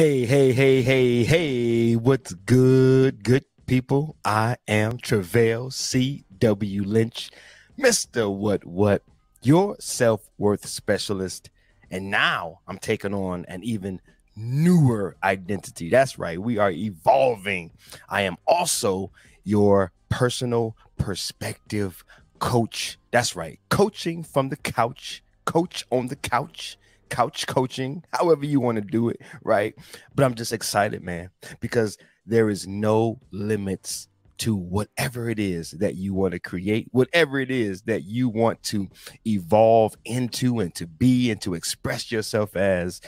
Hey, hey, hey, hey, hey, what's good, good people? I am Travail C.W. Lynch, Mr. What What, your self worth specialist. And now I'm taking on an even newer identity. That's right, we are evolving. I am also your personal perspective coach. That's right, coaching from the couch, coach on the couch couch coaching, however you want to do it, right? But I'm just excited, man, because there is no limits to whatever it is that you want to create, whatever it is that you want to evolve into and to be and to express yourself as.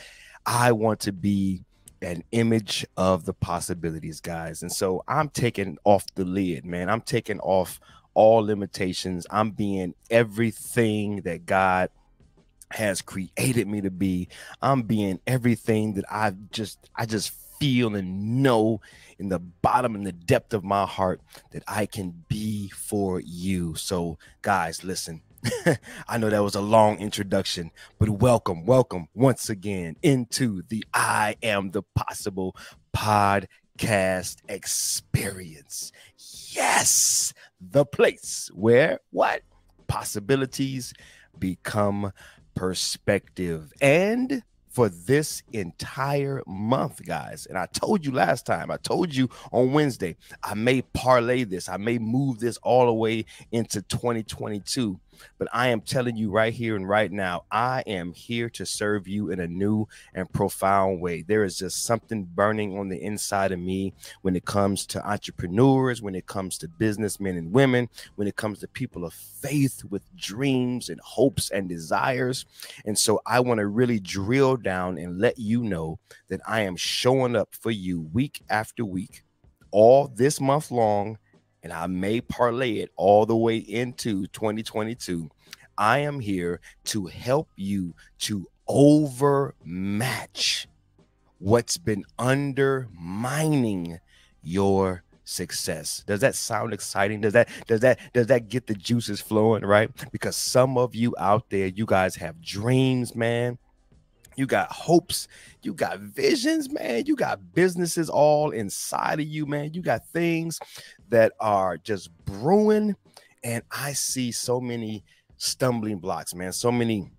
I want to be an image of the possibilities, guys. And so I'm taking off the lid, man. I'm taking off all limitations. I'm being everything that God has created me to be. I'm being everything that I just I just feel and know in the bottom and the depth of my heart that I can be for you. So guys, listen. I know that was a long introduction, but welcome, welcome once again into the I Am the Possible podcast experience. Yes, the place where what possibilities become perspective. And for this entire month, guys. And I told you last time, I told you on Wednesday, I may parlay this, I may move this all the way into 2022. But I am telling you right here and right now, I am here to serve you in a new and profound way. There is just something burning on the inside of me when it comes to entrepreneurs, when it comes to businessmen and women, when it comes to people of faith with dreams and hopes and desires. And so I want to really drill down and let you know that I am showing up for you week after week, all this month long and I may parlay it all the way into 2022. I am here to help you to overmatch what's been undermining your success. Does that sound exciting? Does that does that does that get the juices flowing, right? Because some of you out there, you guys have dreams, man you got hopes, you got visions, man. You got businesses all inside of you, man. You got things that are just brewing. And I see so many stumbling blocks, man. So many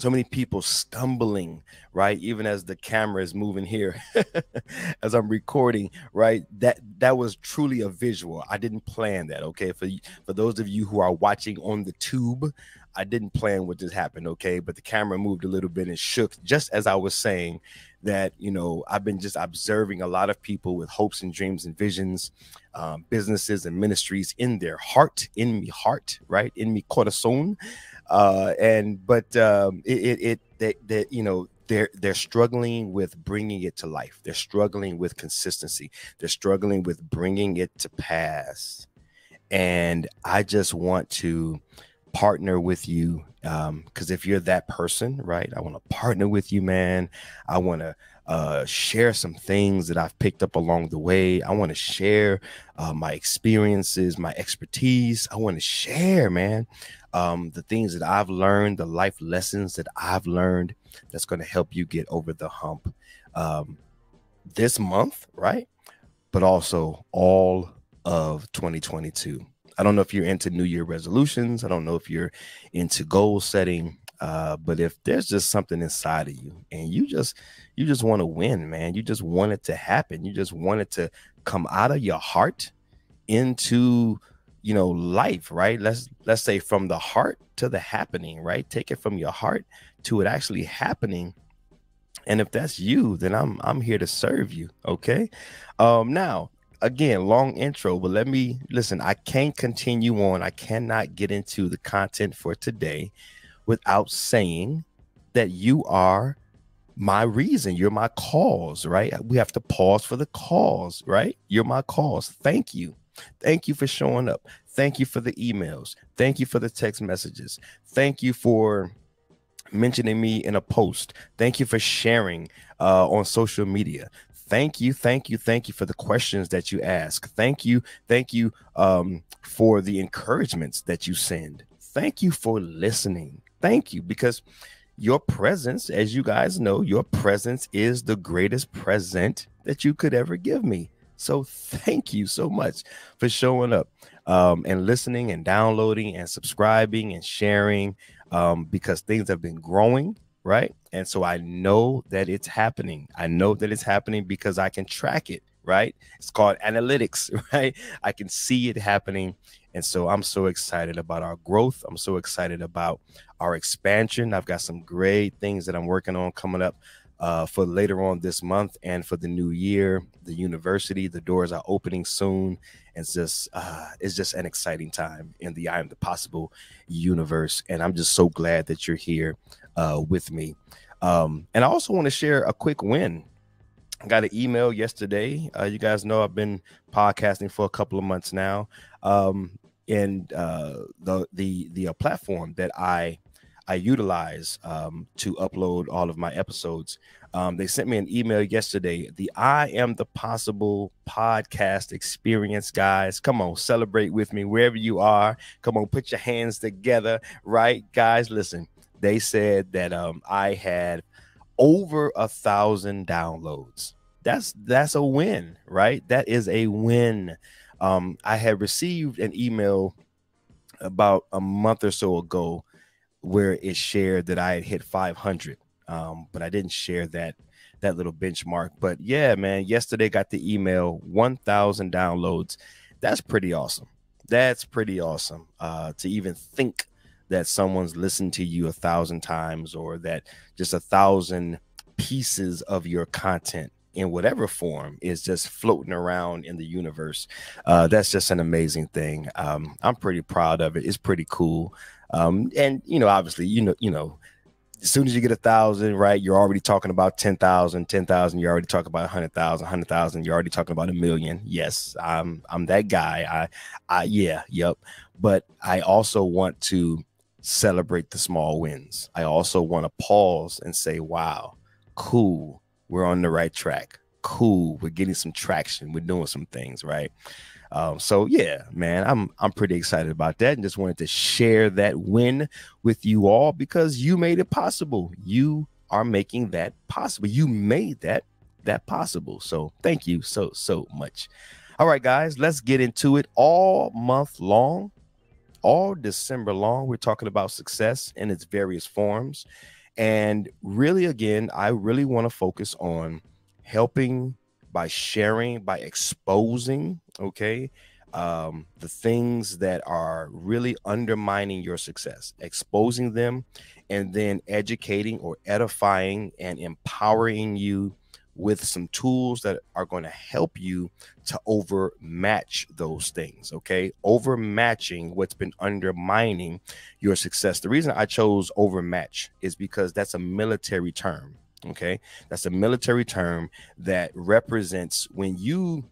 so many people stumbling right even as the camera is moving here as i'm recording right that that was truly a visual i didn't plan that okay for for those of you who are watching on the tube I didn't plan what just happened, okay? But the camera moved a little bit and shook just as I was saying that, you know, I've been just observing a lot of people with hopes and dreams and visions, um, businesses and ministries in their heart, in me heart, right? In me corazon. Uh, and but um, it, it, it that, that, you know, they're they're struggling with bringing it to life. They're struggling with consistency. They're struggling with bringing it to pass. And I just want to partner with you because um, if you're that person right i want to partner with you man. I want to uh, share some things that i've picked up along the way. I want to share uh, my experiences my expertise. I want to share man um, the things that i've learned the life lessons that i've learned that's going to help you get over the hump um, this month right but also all of 2022 I don't know if you're into New Year resolutions. I don't know if you're into goal setting. Uh, but if there's just something inside of you and you just you just want to win, man, you just want it to happen. You just want it to come out of your heart into you know life, right? Let's let's say from the heart to the happening, right? Take it from your heart to it actually happening. And if that's you, then I'm I'm here to serve you. Okay. Um now again, long intro, but let me listen. I can't continue on. I cannot get into the content for today without saying that you are my reason. You're my cause, right? We have to pause for the cause, right? You're my cause. Thank you. Thank you for showing up. Thank you for the emails. Thank you for the text messages. Thank you for mentioning me in a post. Thank you for sharing uh, on social media thank you, thank you, thank you for the questions that you ask. Thank you, thank you um, for the encouragements that you send. Thank you for listening. Thank you because your presence, as you guys know, your presence is the greatest present that you could ever give me. So thank you so much for showing up um, and listening and downloading and subscribing and sharing um, because things have been growing, right? And so I know that it's happening. I know that it's happening because I can track it, right? It's called analytics, right? I can see it happening. And so I'm so excited about our growth. I'm so excited about our expansion. I've got some great things that I'm working on coming up uh, for later on this month and for the new year. The university, the doors are opening soon. It's just uh, it's just an exciting time in the I am the possible universe, and I'm just so glad that you're here uh, with me. Um, and I also want to share a quick win. I got an email yesterday. Uh, you guys know I've been podcasting for a couple of months now, um, and uh, the the the uh, platform that I I utilize um, to upload all of my episodes. Um, they sent me an email yesterday. The I Am the Possible podcast experience, guys. Come on, celebrate with me wherever you are. Come on, put your hands together, right? Guys, listen, they said that um, I had over a thousand downloads. That's that's a win, right? That is a win. Um, I had received an email about a month or so ago where it shared that I had hit 500, um, but I didn't share that that little benchmark. But yeah, man, yesterday got the email 1,000 downloads. That's pretty awesome. That's pretty awesome uh, to even think that someone's listened to you a thousand times or that just a thousand pieces of your content in whatever form is just floating around in the universe. Uh, that's just an amazing thing. Um, I'm pretty proud of it. It's pretty cool. Um, and you know, obviously, you know, you know, as soon as you get a thousand, right, you're already talking about 10,000, 10,000, you're already talking about 100,000, 100,000, you're already talking about a million. Yes, I'm, I'm that guy. I, I, yeah, yep. But I also want to celebrate the small wins. I also want to pause and say, wow, cool. We're on the right track. Cool. We're getting some traction. We're doing some things, right? Um, so yeah, man, I'm I'm pretty excited about that, and just wanted to share that win with you all because you made it possible. You are making that possible. You made that that possible. So thank you so so much. All right, guys, let's get into it. All month long, all December long, we're talking about success in its various forms. And really, again, I really want to focus on helping by sharing, by exposing, okay, um, the things that are really undermining your success, exposing them, and then educating or edifying and empowering you with some tools that are going to help you to overmatch those things. Okay. Overmatching what's been undermining your success. The reason I chose overmatch is because that's a military term. Okay. That's a military term that represents when you,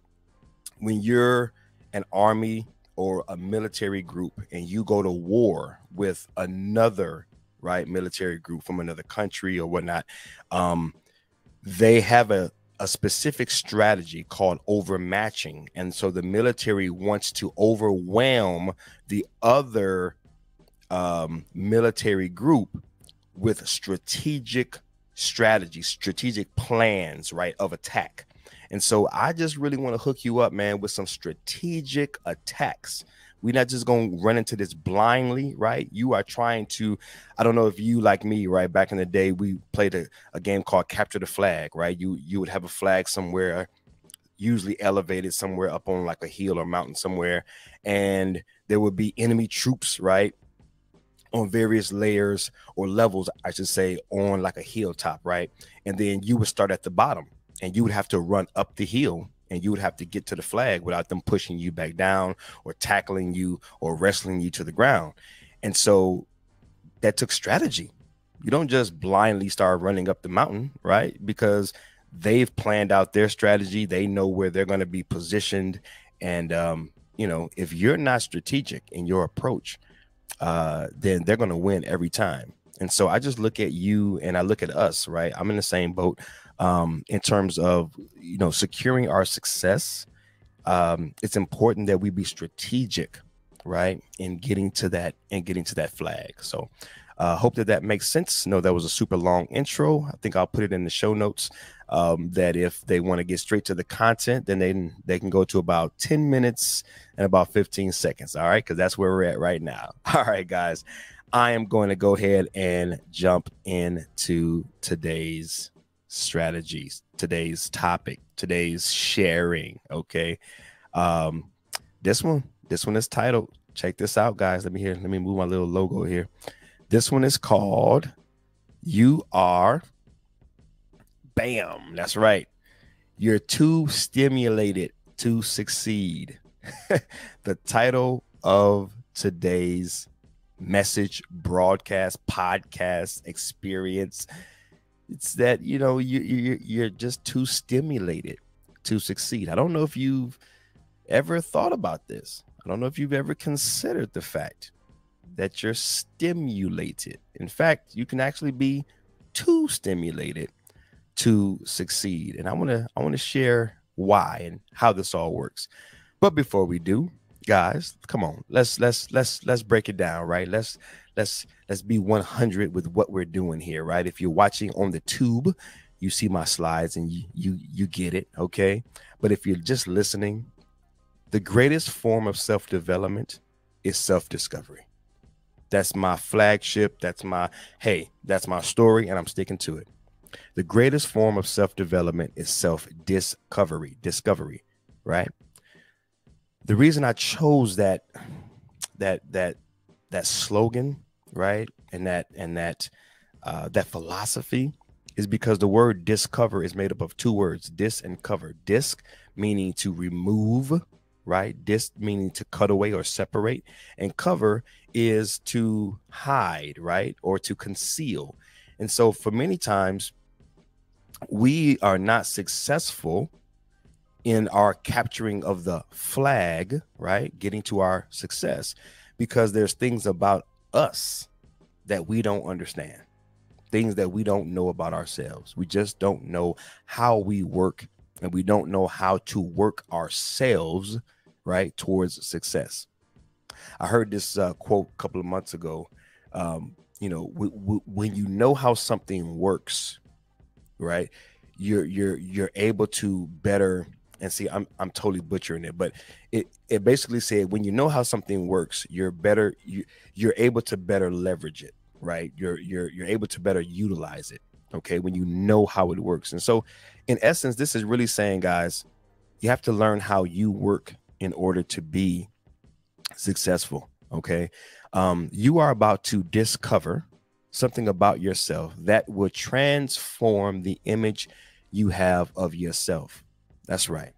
when you're an army or a military group and you go to war with another right military group from another country or whatnot um they have a a specific strategy called overmatching and so the military wants to overwhelm the other um, military group with strategic strategies, strategic plans, right, of attack. And so I just really want to hook you up, man, with some strategic attacks. We're not just going to run into this blindly, right? You are trying to, I don't know if you like me, right? Back in the day, we played a, a game called Capture the Flag, right? You you would have a flag somewhere, usually elevated somewhere up on like a hill or mountain somewhere, and there would be enemy troops, right? on various layers or levels, I should say, on like a hilltop, right? And then you would start at the bottom and you would have to run up the hill and you would have to get to the flag without them pushing you back down or tackling you or wrestling you to the ground. And so that took strategy. You don't just blindly start running up the mountain, right? Because they've planned out their strategy, they know where they're going to be positioned. And, um, you know, if you're not strategic in your approach, uh, then they're going to win every time. And so I just look at you and I look at us, right? I'm in the same boat um, in terms of, you know, securing our success. Um, it's important that we be strategic, right? In getting to that and getting to that flag. So Uh, hope that that makes sense. No, that was a super long intro. I think I'll put it in the show notes. Um, that if they want to get straight to the content, then they they can go to about 10 minutes and about 15 seconds. All right, because that's where we're at right now. All right, guys, I am going to go ahead and jump into today's strategies, today's topic, today's sharing. Okay, um, this one, this one is titled. Check this out, guys. Let me hear. Let me move my little logo here. This one is called You Are Bam. That's right. You're too stimulated to succeed. the title of today's message, broadcast, podcast experience. It's that, you know, you, you, you're just too stimulated to succeed. I don't know if you've ever thought about this. I don't know if you've ever considered the fact that you're stimulated. In fact, you can actually be too stimulated to succeed. And I want to I want to share why and how this all works. But before we do, guys, come on. Let's let's let's let's break it down, right? Let's let's let's be 100 with what we're doing here, right? If you're watching on the tube, you see my slides and you you you get it, okay? But if you're just listening, the greatest form of self-development is self-discovery. That's my flagship. That's my, hey, that's my story, and I'm sticking to it. The greatest form of self development is self discovery, discovery, right? The reason I chose that, that, that, that slogan, right, and that, and that, uh, that philosophy is because the word discover is made up of two words, dis and cover. Disc meaning to remove, right? Disc meaning to cut away or separate, and cover is to hide, right? Or to conceal. And so for many times, we are not successful in our capturing of the flag, right? Getting to our success because there's things about us that we don't understand, things that we don't know about ourselves. We just don't know how we work and we don't know how to work ourselves, right, towards success. I heard this uh, quote a couple of months ago. Um, you know, when you know how something works, right, you're you're you're able to better and see I'm I'm totally butchering it, but it it basically said when you know how something works, you're better you you're able to better leverage it, right? You're you're you're able to better utilize it. Okay, when you know how it works. And so in essence, this is really saying, guys, you have to learn how you work in order to be successful. Okay. Um, you are about to discover something about yourself that will transform the image you have of yourself. That's right.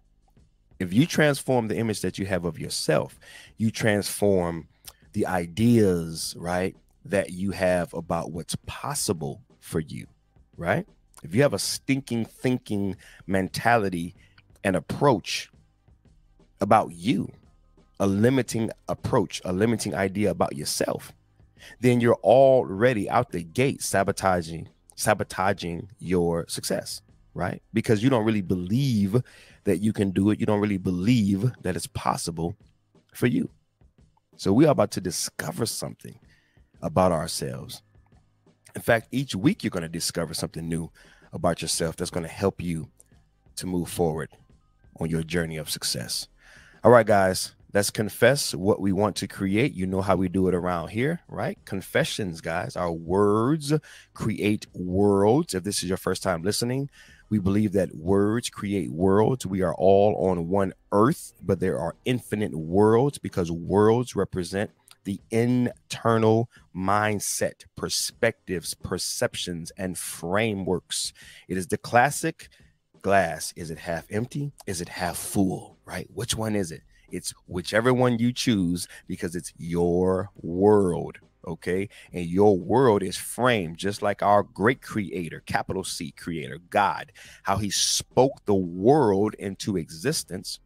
If you transform the image that you have of yourself, you transform the ideas, right, that you have about what's possible for you, right? If you have a stinking thinking mentality and approach about you, a limiting approach, a limiting idea about yourself, then you're already out the gate sabotaging sabotaging your success, right? Because you don't really believe that you can do it. You don't really believe that it's possible for you. So we are about to discover something about ourselves. In fact, each week you're going to discover something new about yourself that's going to help you to move forward on your journey of success. All right, guys, Let's confess what we want to create. You know how we do it around here, right? Confessions, guys. Our words create worlds. If this is your first time listening, we believe that words create worlds. We are all on one earth, but there are infinite worlds because worlds represent the internal mindset, perspectives, perceptions, and frameworks. It is the classic glass. Is it half empty? Is it half full? Right? Which one is it? It's whichever one you choose because it's your world. Okay. And your world is framed just like our great creator, capital C creator, God, how he spoke the world into existence.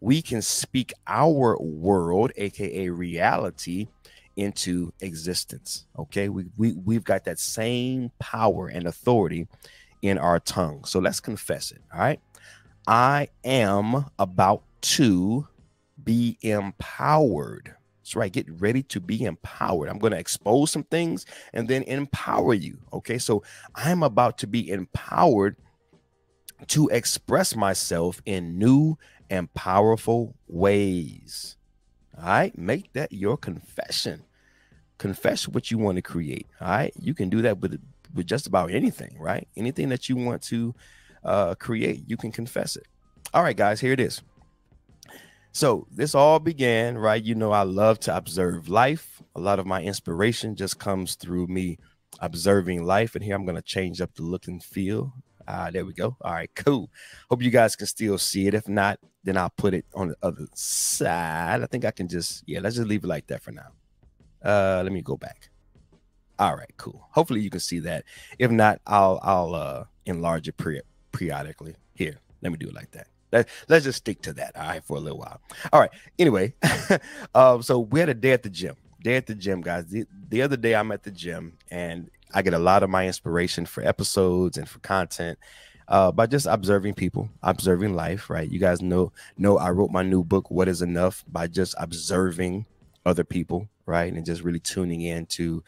We can speak our world, aka reality, into existence. Okay. We, we, we've got that same power and authority in our tongue. So let's confess it. All right. I am about to be empowered That's right. Get ready to be empowered. I'm going to expose some things and then empower you. Okay. So I'm about to be empowered to express myself in new and powerful ways. All right. Make that your confession. Confess what you want to create. All right. You can do that with, with just about anything, right? Anything that you want to uh, create, you can confess it. All right, guys, here it is. So this all began, right? You know, I love to observe life. A lot of my inspiration just comes through me observing life. And here I'm going to change up the look and feel. Uh, there we go. All right, cool. Hope you guys can still see it. If not, then I'll put it on the other side. I think I can just, yeah, let's just leave it like that for now. Uh, let me go back. All right, cool. Hopefully you can see that. If not, I'll I'll uh enlarge it pre- periodically. Here, let me do it like that. Let, let's just stick to that, all right, for a little while. All right. Anyway, um, so we had a day at the gym. Day at the gym, guys. The, the other day I'm at the gym and I get a lot of my inspiration for episodes and for content uh, by just observing people, observing life, right? You guys know know I wrote my new book, What is Enough, by just observing other people, right? And just really tuning in to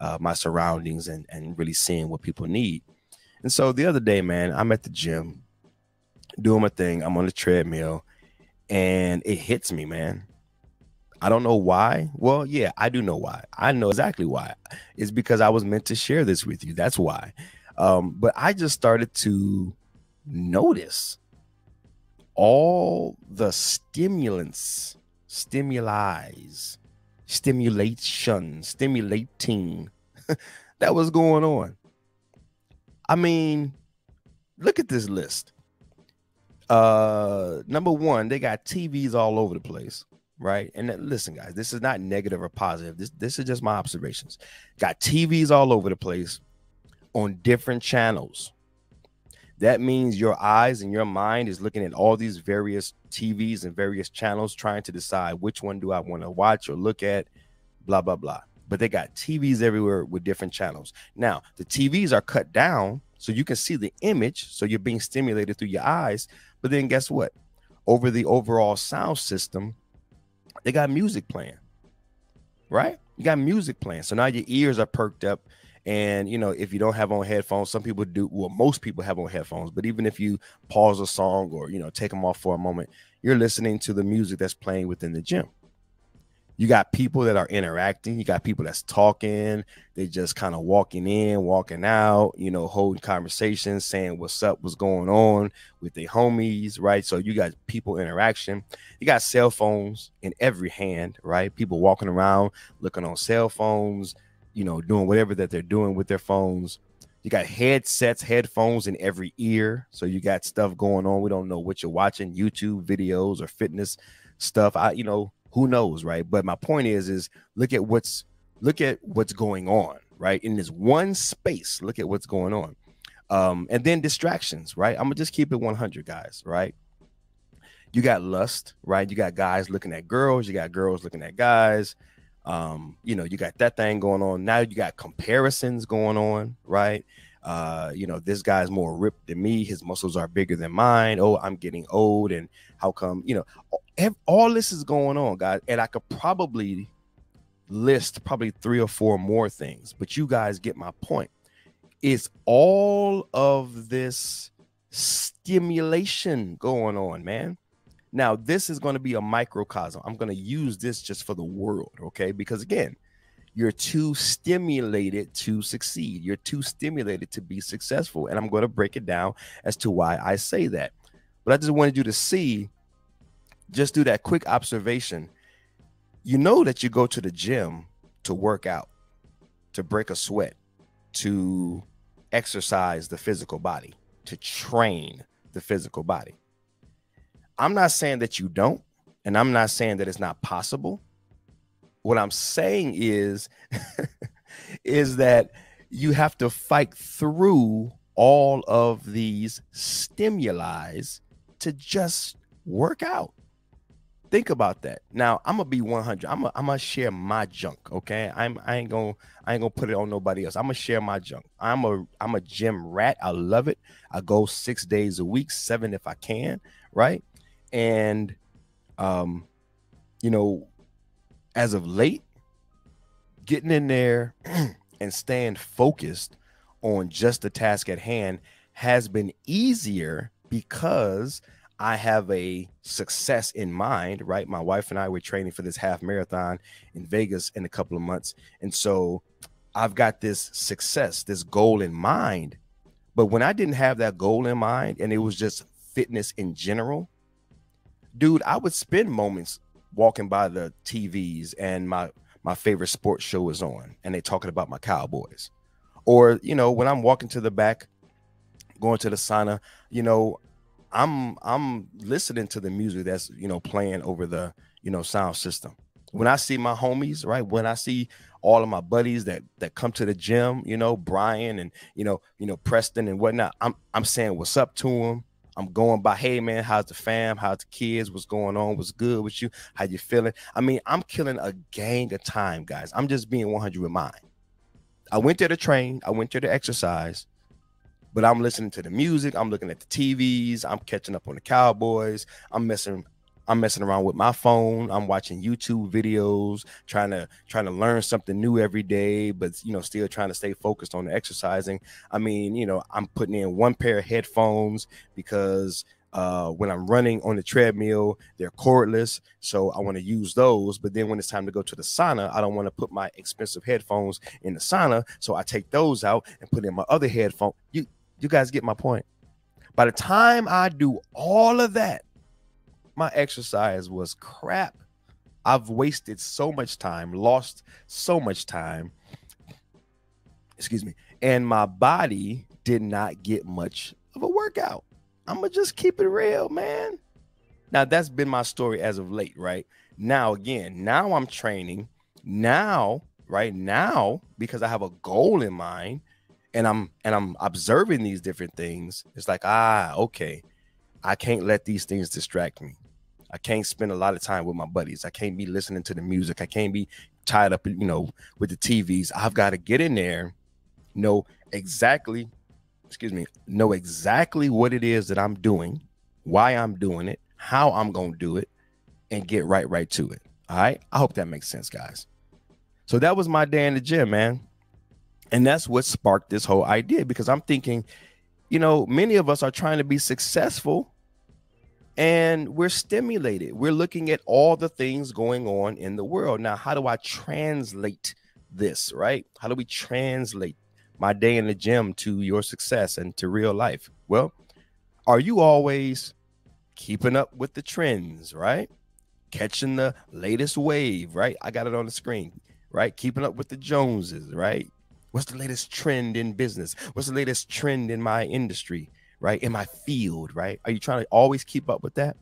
uh, my surroundings and, and really seeing what people need. And so the other day, man, I'm at the gym doing my thing. I'm on the treadmill and it hits me, man. I don't know why. Well, yeah, I do know why. I know exactly why. It's because I was meant to share this with you. That's why. Um, but I just started to notice all the stimulants, stimuli, stimulation, stimulating that was going on. I mean, look at this list uh number one they got tvs all over the place right? And listen guys this is not negative or positive. This this is just my observations. Got tvs all over the place on different channels. That means your eyes and your mind is looking at all these various tvs and various channels trying to decide which one do i want to watch or look at blah blah blah. But they got tvs everywhere with different channels. Now the tvs are cut down so you can see the image so you're being stimulated through your eyes but then guess what? Over the overall sound system, they got music playing, right? You got music playing. So now your ears are perked up. And you know, if you don't have on headphones, some people do. Well, most people have on headphones, but even if you pause a song or you know take them off for a moment, you're listening to the music that's playing within the gym you got people that are interacting. You got people that's talking. They just kind of walking in walking out you know holding conversations saying what's up what's going on with their homies right? So you got people interaction. You got cell phones in every hand right? People walking around looking on cell phones you know doing whatever that they're doing with their phones. You got headsets headphones in every ear. So you got stuff going on. We don't know what you're watching youtube videos or fitness stuff. I you know who knows right? But my point is is look at what's look at what's going on right? In this one space look at what's going on. Um and then distractions right? I'm gonna just keep it 100 guys right? You got lust right? You got guys looking at girls you got girls looking at guys. Um you know you got that thing going on. Now you got comparisons going on right? Uh, you know, this guy's more ripped than me. His muscles are bigger than mine. Oh, I'm getting old. And how come, you know, all this is going on, guys. And I could probably list probably three or four more things, but you guys get my point. It's all of this stimulation going on, man. Now, this is going to be a microcosm. I'm going to use this just for the world, okay? Because again, you're too stimulated to succeed. You're too stimulated to be successful. And I'm going to break it down as to why I say that. But I just wanted you to see, just do that quick observation. You know that you go to the gym to work out, to break a sweat, to exercise the physical body, to train the physical body. I'm not saying that you don't, and I'm not saying that it's not possible. What I'm saying is, is that you have to fight through all of these stimuli to just work out. Think about that. Now I'm gonna be 100. I'm gonna, I'm gonna share my junk. Okay, I'm I ain't gonna I ain't gonna put it on nobody else. I'm gonna share my junk. I'm a I'm a gym rat. I love it. I go six days a week, seven if I can. Right, and um, you know, as of late, getting in there and staying focused on just the task at hand has been easier because I have a success in mind, right? My wife and I were training for this half marathon in Vegas in a couple of months. And so I've got this success, this goal in mind. But when I didn't have that goal in mind and it was just fitness in general, dude, I would spend moments walking by the TVs and my my favorite sports show is on and they talking about my Cowboys. Or, you know, when I'm walking to the back, going to the sauna, you know, I'm I'm listening to the music that's, you know, playing over the, you know, sound system. When I see my homies, right? When I see all of my buddies that that come to the gym, you know, Brian and you know, you know, Preston and whatnot, I'm I'm saying what's up to them. I'm going by, hey man, how's the fam? How's the kids? What's going on? What's good with you? How you feeling? I mean, I'm killing a gang of time, guys. I'm just being 100 with mine. I went there to train, I went there to exercise, but I'm listening to the music, I'm looking at the TVs, I'm catching up on the Cowboys, I'm messing I'm messing around with my phone. I'm watching YouTube videos, trying to trying to learn something new every day, but you know, still trying to stay focused on exercising. I mean, you know, I'm putting in one pair of headphones because uh, when I'm running on the treadmill, they're cordless, so I want to use those. But then when it's time to go to the sauna, I don't want to put my expensive headphones in the sauna, so I take those out and put in my other headphone. You you guys get my point. By the time I do all of that, my exercise was crap. I've wasted so much time, lost so much time. Excuse me. And my body did not get much of a workout. I'm going to just keep it real, man. Now, that's been my story as of late, right? Now, again, now I'm training. Now, right now, because I have a goal in mind and I'm and I'm observing these different things, it's like, ah, okay. I can't let these things distract me. I can't spend a lot of time with my buddies. I can't be listening to the music. I can't be tied up, you know, with the TVs. I've got to get in there, know exactly, excuse me, know exactly what it is that I'm doing, why I'm doing it, how I'm going to do it, and get right, right to it. All right. I hope that makes sense, guys. So that was my day in the gym, man. And that's what sparked this whole idea because I'm thinking, you know, many of us are trying to be successful and we're stimulated. We're looking at all the things going on in the world. Now, how do I translate this, right? How do we translate my day in the gym to your success and to real life? Well, are you always keeping up with the trends, right? Catching the latest wave, right? I got it on the screen, right? Keeping up with the Joneses, right? What's the latest trend in business? What's the latest trend in my industry? right? In my field, right? Are you trying to always keep up with that?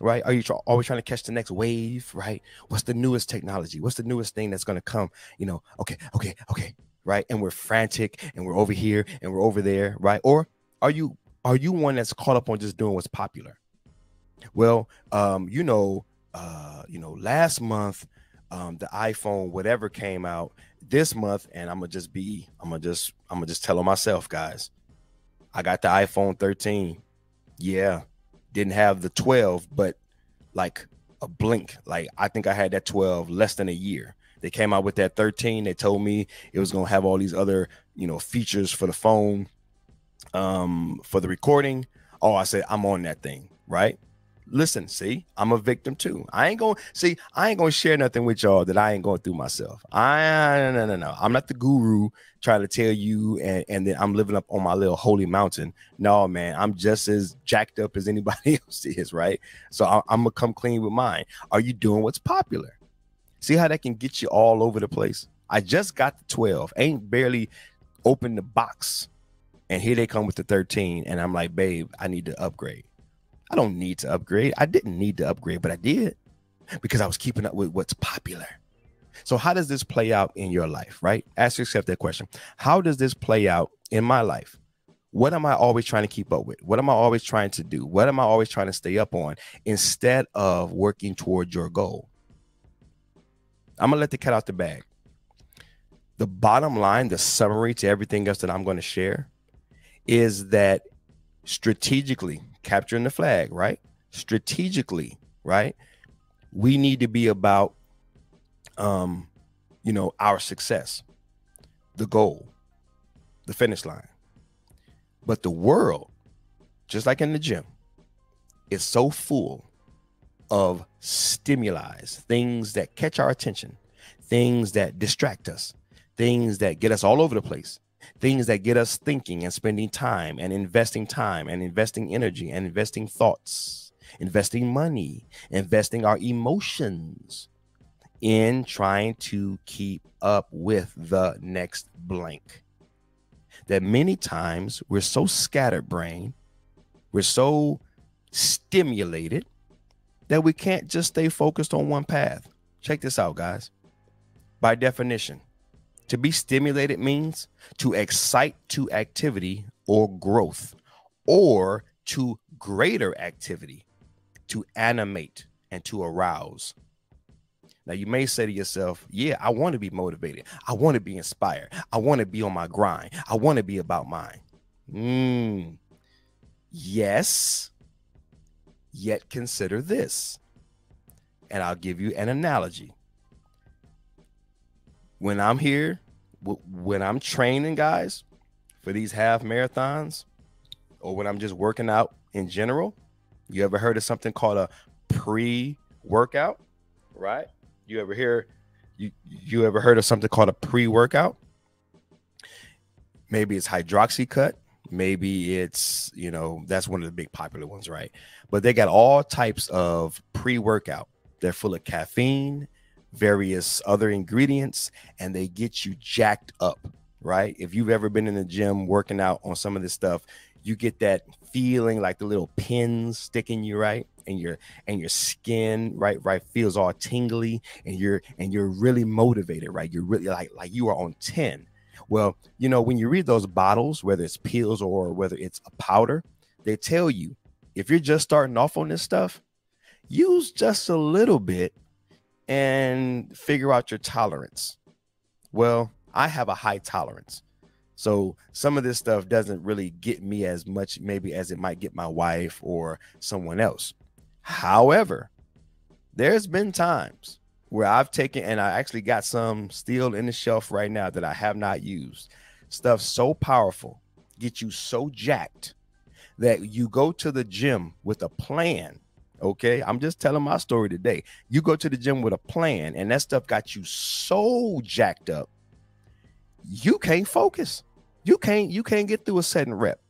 Right? Are you try- always trying to catch the next wave, right? What's the newest technology? What's the newest thing that's going to come? You know, okay, okay, okay, right? And we're frantic and we're over here and we're over there, right? Or are you are you one that's caught up on just doing what's popular? Well, um, you know, uh, you know, last month um, the iPhone whatever came out this month, and I'm gonna just be, I'm gonna just, I'm gonna just tell on myself, guys. I got the iPhone 13. Yeah, didn't have the 12, but like a blink. Like I think I had that 12 less than a year. They came out with that 13. They told me it was gonna have all these other, you know, features for the phone, um, for the recording. Oh, I said I'm on that thing, right? Listen, see, I'm a victim too. I ain't gonna see, I ain't gonna share nothing with y'all that I ain't going through myself. I no no no no. I'm not the guru trying to tell you and, and then I'm living up on my little holy mountain. No, man, I'm just as jacked up as anybody else is, right? So I, I'm gonna come clean with mine. Are you doing what's popular? See how that can get you all over the place. I just got the 12, ain't barely opened the box, and here they come with the 13, and I'm like, babe, I need to upgrade. I don't need to upgrade. I didn't need to upgrade, but I did because I was keeping up with what's popular. So, how does this play out in your life, right? Ask yourself that question. How does this play out in my life? What am I always trying to keep up with? What am I always trying to do? What am I always trying to stay up on instead of working towards your goal? I'm going to let the cat out the bag. The bottom line, the summary to everything else that I'm going to share is that strategically, capturing the flag, right? Strategically, right? We need to be about um, you know, our success, the goal, the finish line. But the world, just like in the gym, is so full of stimuli, things that catch our attention, things that distract us, things that get us all over the place, things that get us thinking and spending time and investing time and investing energy and investing thoughts, investing money, investing our emotions in trying to keep up with the next blank. That many times we're so scatterbrained, we're so stimulated that we can't just stay focused on one path. Check this out, guys. By definition, to be stimulated means to excite to activity or growth, or to greater activity, to animate and to arouse. Now, you may say to yourself, Yeah, I want to be motivated. I want to be inspired. I want to be on my grind. I want to be about mine. Mm, yes, yet consider this. And I'll give you an analogy. When I'm here, when I'm training guys for these half marathons, or when I'm just working out in general, you ever heard of something called a pre workout? Right? You ever hear you you ever heard of something called a pre-workout? Maybe it's hydroxycut, maybe it's, you know, that's one of the big popular ones, right? But they got all types of pre-workout. They're full of caffeine, various other ingredients, and they get you jacked up, right? If you've ever been in the gym working out on some of this stuff, you get that feeling like the little pins sticking you right? And your and your skin right right feels all tingly and you're and you're really motivated right? You're really like like you are on 10 well you know when you read those bottles whether it's pills or whether it's a powder they tell you if you're just starting off on this stuff use just a little bit and figure out your tolerance well i have a high tolerance so some of this stuff doesn't really get me as much maybe as it might get my wife or someone else. However, there's been times where I've taken and I actually got some still in the shelf right now that I have not used. Stuff so powerful, get you so jacked that you go to the gym with a plan. Okay, I'm just telling my story today. You go to the gym with a plan, and that stuff got you so jacked up you can't focus. You can't you can't get through a setting rep.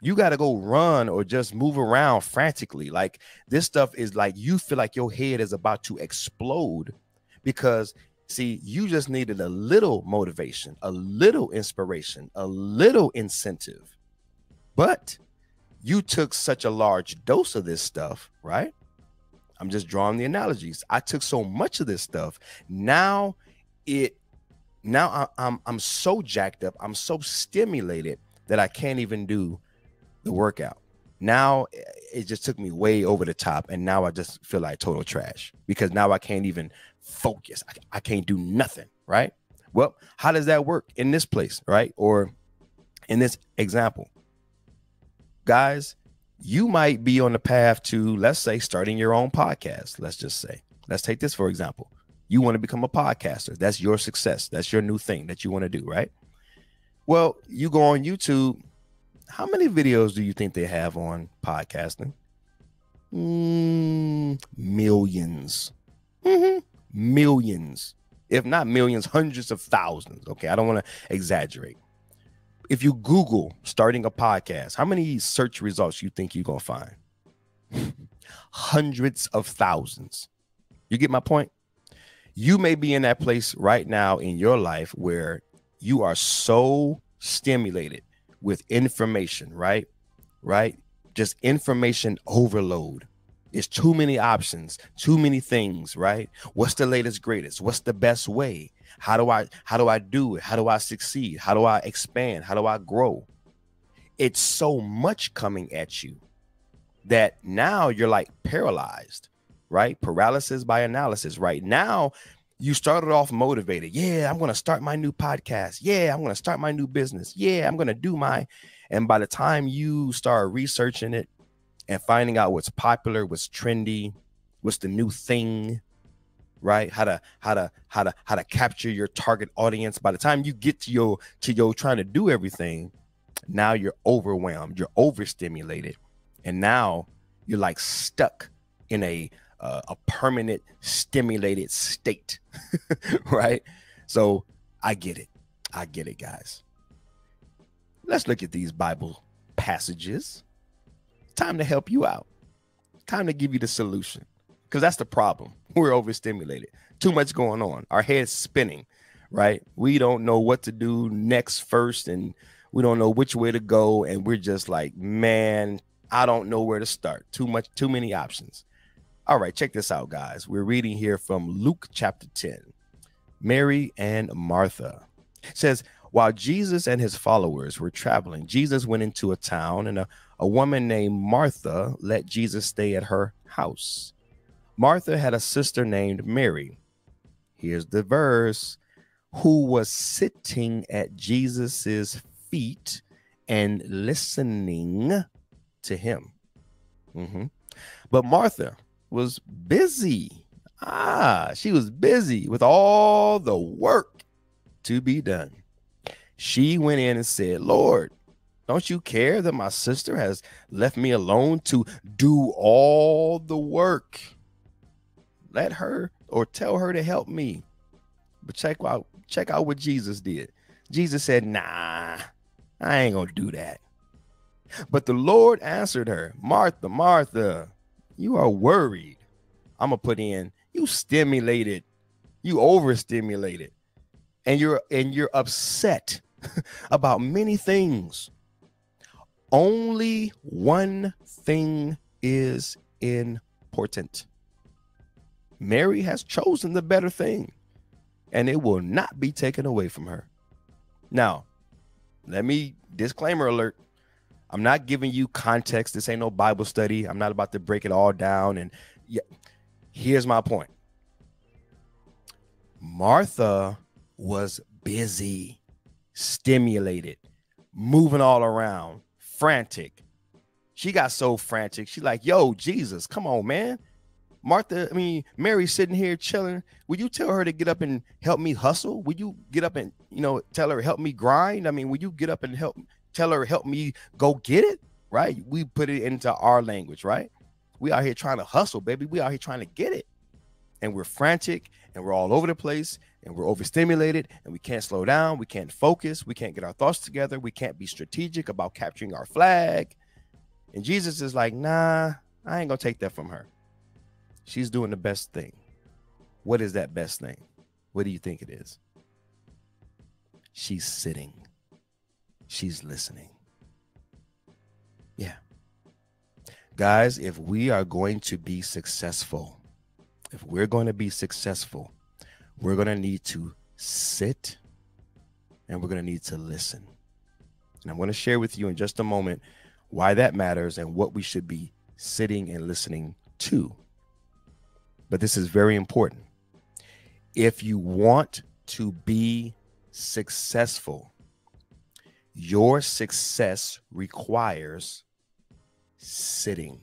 You got to go run or just move around frantically. Like this stuff is like you feel like your head is about to explode because see, you just needed a little motivation, a little inspiration, a little incentive. But you took such a large dose of this stuff, right? I'm just drawing the analogies. I took so much of this stuff. Now it now I, I'm I'm so jacked up, I'm so stimulated that I can't even do the workout. Now eh, it just took me way over the top, and now I just feel like total trash because now I can't even focus. I, I can't do nothing, right? Well, how does that work in this place, right? Or in this example, guys, you might be on the path to, let's say, starting your own podcast. Let's just say, let's take this for example you want to become a podcaster. That's your success. That's your new thing that you want to do, right? Well, you go on YouTube. How many videos do you think they have on podcasting? Mm, millions. Mm-hmm. Millions. If not millions, hundreds of thousands. Okay, I don't want to exaggerate. If you Google starting a podcast, how many search results you think you're gonna find? hundreds of thousands. You get my point? you may be in that place right now in your life where you are so stimulated with information, right? Right? Just information overload. It's too many options, too many things, right? What's the latest greatest? What's the best way? How do I how do I do it? How do I succeed? How do I expand? How do I grow? It's so much coming at you that now you're like paralyzed right? Paralysis by analysis. Right now, you started off motivated. Yeah, I'm going to start my new podcast. Yeah, I'm going to start my new business. Yeah, I'm going to do my. And by the time you start researching it and finding out what's popular, what's trendy, what's the new thing, right? How to how to how to how to capture your target audience. By the time you get to your to your trying to do everything, now you're overwhelmed, you're overstimulated, and now you're like stuck in a uh, a permanent stimulated state, right? So I get it. I get it, guys. Let's look at these Bible passages. Time to help you out. Time to give you the solution. Because that's the problem. We're overstimulated. Too much going on. Our head's spinning, right? We don't know what to do next first, and we don't know which way to go. And we're just like, man, I don't know where to start. Too much, too many options. All right, check this out, guys. We're reading here from Luke chapter 10. Mary and Martha it says, while Jesus and his followers were traveling, Jesus went into a town, and a, a woman named Martha let Jesus stay at her house. Martha had a sister named Mary. Here's the verse who was sitting at Jesus's feet and listening to him. Mm-hmm. But Martha was busy. Ah, she was busy with all the work to be done. She went in and said, Lord, don't you care that my sister has left me alone to do all the work? Let her or tell her to help me. But check out check out what Jesus did. Jesus said, "Nah, I ain't going to do that." But the Lord answered her, "Martha, Martha, you are worried. I'm going to put in you stimulated, you overstimulated, and you're and you're upset about many things. Only one thing is important. Mary has chosen the better thing, and it will not be taken away from her. Now, let me disclaimer alert. I'm not giving you context. This ain't no Bible study. I'm not about to break it all down. And yeah, here's my point. Martha was busy, stimulated, moving all around, frantic. She got so frantic. She like, yo, Jesus, come on, man. Martha, I mean, Mary sitting here chilling. Would you tell her to get up and help me hustle? Would you get up and, you know, tell her help me grind? I mean, would you get up and help tell her help me go get it? Right? We put it into our language, right? We out here trying to hustle, baby. We out here trying to get it. And we're frantic and we're all over the place and we're overstimulated and we can't slow down. We can't focus. We can't get our thoughts together. We can't be strategic about capturing our flag. And Jesus is like, nah, I ain't gonna take that from her. She's doing the best thing. What is that best thing? What do you think it is? She's sitting, she's listening. Yeah. Guys, if we are going to be successful, if we're going to be successful, we're going to need to sit and we're going to need to listen. And I'm going to share with you in just a moment why that matters and what we should be sitting and listening to but this is very important. If you want to be successful, your success requires sitting.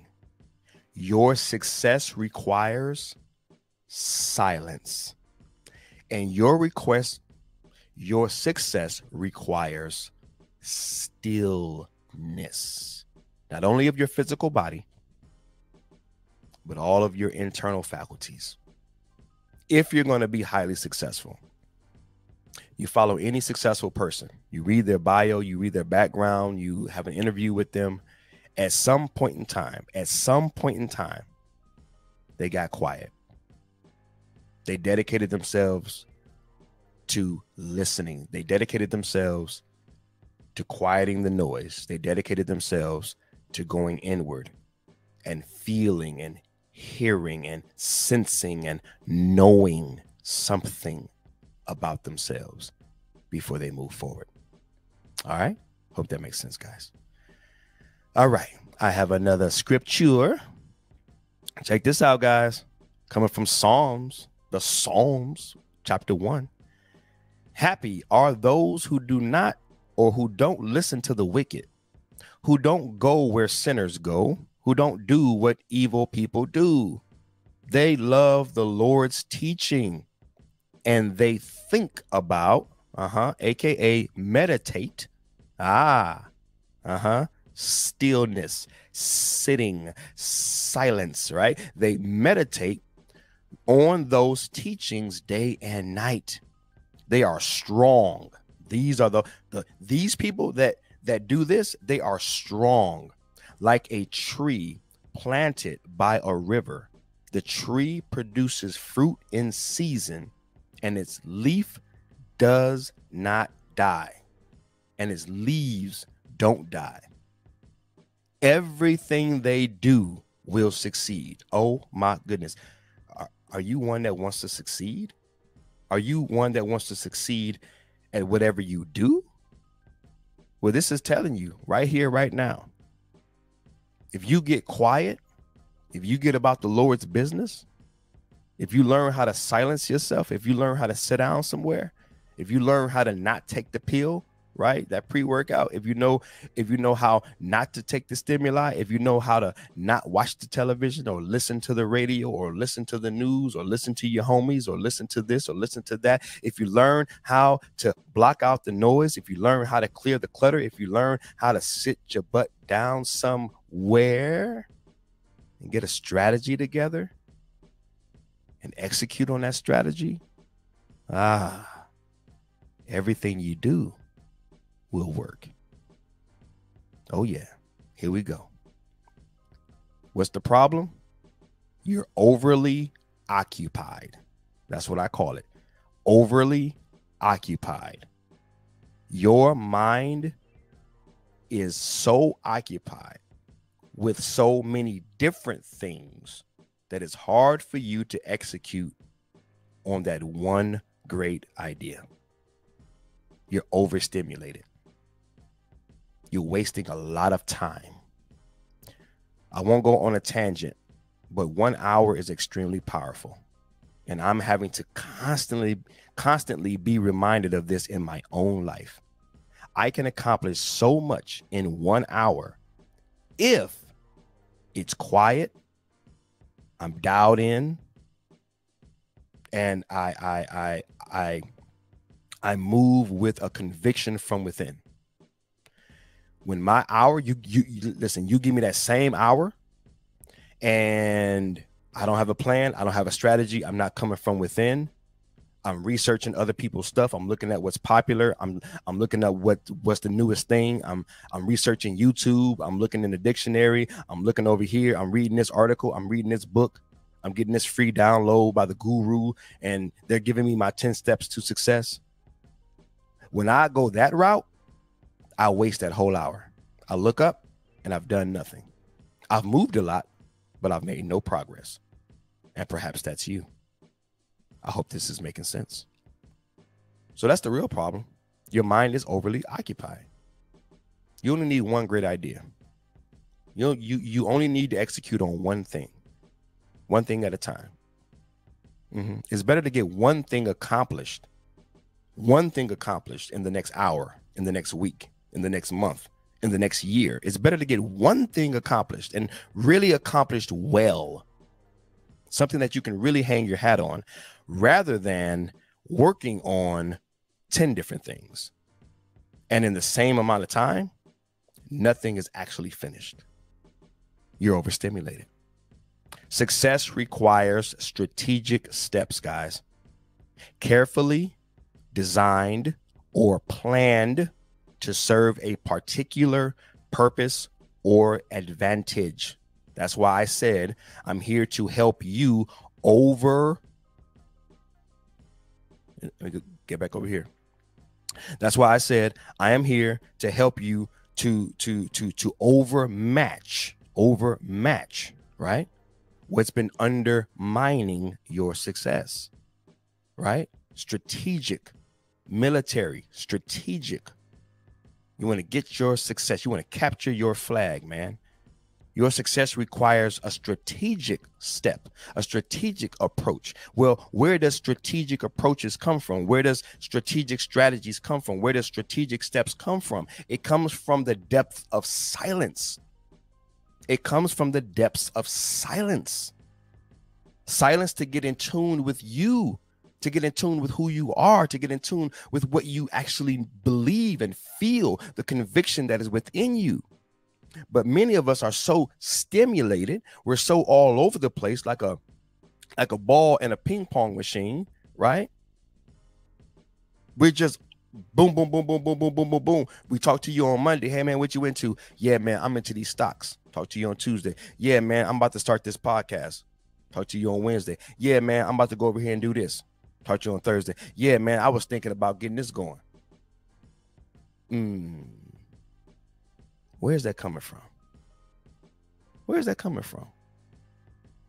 Your success requires silence. And your request, your success requires stillness, not only of your physical body, but all of your internal faculties. If you're going to be highly successful, you follow any successful person, you read their bio, you read their background, you have an interview with them. At some point in time, at some point in time, they got quiet. They dedicated themselves to listening. They dedicated themselves to quieting the noise. They dedicated themselves to going inward and feeling and hearing and sensing and knowing something about themselves before they move forward. All right. Hope that makes sense, guys. All right. I have another scripture. Check this out, guys. Coming from Psalms, the Psalms, chapter one. Happy are those who do not or who don't listen to the wicked, who don't go where sinners go, who don't do what evil people do. They love the Lord's teaching and they think about, uh huh, aka meditate. Ah, uh huh, stillness, sitting, silence, right? They meditate on those teachings day and night. They are strong. These are the, the these people that that do this, they are strong like a tree planted by a river. The tree produces fruit in season, and its leaf does not die, and its leaves don't die. Everything they do will succeed. Oh my goodness. Are, are you one that wants to succeed? Are you one that wants to succeed at whatever you do? Well, this is telling you right here, right now. If you get quiet, if you get about the Lord's business, if you learn how to silence yourself, if you learn how to sit down somewhere, if you learn how to not take the pill, right? That pre-workout, if you know if you know how not to take the stimuli, if you know how to not watch the television or listen to the radio or listen to the news or listen to your homies or listen to this or listen to that, if you learn how to block out the noise, if you learn how to clear the clutter, if you learn how to sit your butt down somewhere and get a strategy together and execute on that strategy, ah, everything you do will work. Oh, yeah. Here we go. What's the problem? You're overly occupied. That's what I call it. Overly occupied. Your mind is so occupied with so many different things that it's hard for you to execute on that one great idea. You're overstimulated you're wasting a lot of time. I won't go on a tangent, but one hour is extremely powerful. And I'm having to constantly, constantly be reminded of this in my own life. I can accomplish so much in one hour if it's quiet, I'm dialed in, and I I I I I move with a conviction from within when my hour you, you, you listen you give me that same hour and i don't have a plan i don't have a strategy i'm not coming from within. I'm researching other people's stuff i'm looking at what's popular i'm i'm looking at what what's the newest thing i'm i'm researching youtube i'm looking in the dictionary i'm looking over here i'm reading this article i'm reading this book i'm getting this free download by the guru and they're giving me my 10 steps to success. When i go that route I waste that whole hour. I look up and I've done nothing. I've moved a lot, but I've made no progress. And perhaps that's you. I hope this is making sense. So that's the real problem. Your mind is overly occupied. You only need one great idea. You you you only need to execute on one thing, one thing at a time. Mm-hmm. It's better to get one thing accomplished, one thing accomplished in the next hour, in the next week, in the next month, in the next year. It's better to get one thing accomplished and really accomplished well, something that you can really hang your hat on, rather than working on 10 different things. And in the same amount of time, nothing is actually finished. You're overstimulated. Success requires strategic steps, guys. Carefully designed or planned to serve a particular purpose or advantage. That's why I said I'm here to help you over. Let me get back over here. That's why I said I am here to help you to to to to overmatch overmatch right what's been undermining your success right strategic military strategic you want to get your success. You want to capture your flag, man. Your success requires a strategic step, a strategic approach. Well, where does strategic approaches come from? Where does strategic strategies come from? Where does strategic steps come from? It comes from the depth of silence. It comes from the depths of silence. Silence to get in tune with you, to get in tune with who you are, to get in tune with what you actually believe and feel, the conviction that is within you. But many of us are so stimulated, we're so all over the place like a like a ball in a ping pong machine, right? We're just boom, boom, boom, boom, boom, boom, boom, boom, boom. We talk to you on Monday. Hey man, what you into? Yeah, man, I'm into these stocks. Talk to you on Tuesday. Yeah, man, I'm about to start this podcast. Talk to you on Wednesday. Yeah, man, I'm about to go over here and do this. Talk to you on Thursday. Yeah, man, I was thinking about getting this going. Hmm. Where's that coming from? Where's that coming from?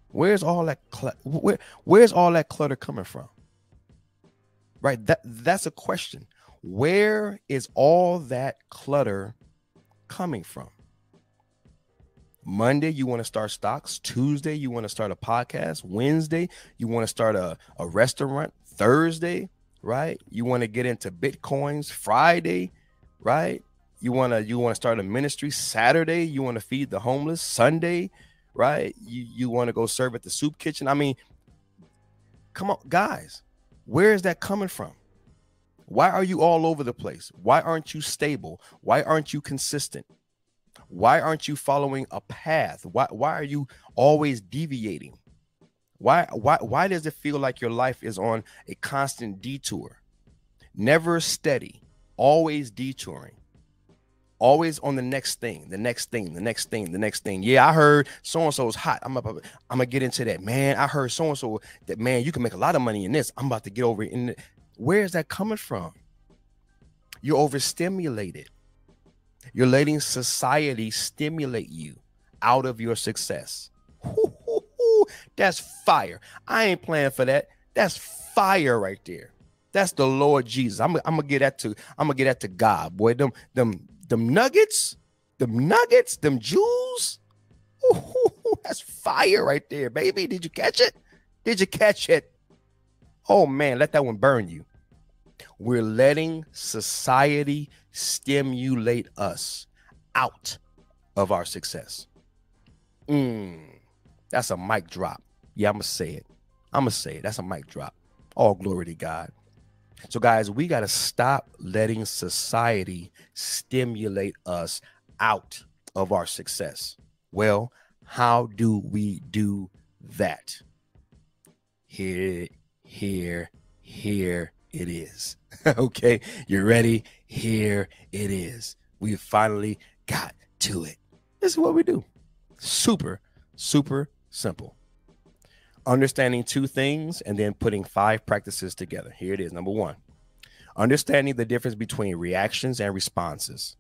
Where's all that cl- where, where's all that clutter coming from? Right? That that's a question. Where is all that clutter coming from? Monday, you want to start stocks. Tuesday, you want to start a podcast. Wednesday, you want to start a, a restaurant. Thursday, right? You want to get into Bitcoins. Friday, right? You want to you want to start a ministry. Saturday, you want to feed the homeless. Sunday, right? You you want to go serve at the soup kitchen. I mean, come on, guys, where is that coming from? Why are you all over the place? Why aren't you stable? Why aren't you consistent? Why aren't you following a path? Why why are you always deviating? Why why why does it feel like your life is on a constant detour? Never steady, always detouring. Always on the next thing, the next thing, the next thing, the next thing. Yeah, I heard so and so is hot. I'm up, I'm gonna get into that. Man, I heard so and so that man, you can make a lot of money in this. I'm about to get over it. In where is that coming from? You're overstimulated. You're letting society stimulate you out of your success. That's fire. I ain't playing for that. That's fire right there. That's the Lord Jesus. I'm, I'm gonna get that to I'm gonna get that to God, boy. Them them them nuggets, them nuggets, them jewels. Ooh, that's fire right there, baby. Did you catch it? Did you catch it? Oh man, let that one burn you. We're letting society stimulate us out of our success. Mm, that's a mic drop. Yeah, I'm gonna say it. I'm gonna say it. That's a mic drop. All glory to God. So, guys, we got to stop letting society stimulate us out of our success. Well, how do we do that? Here, here, here it is. okay, you ready? Here it is. We finally got to it. This is what we do. Super, super simple. Understanding two things and then putting five practices together. Here it is. Number one, understanding the difference between reactions and responses.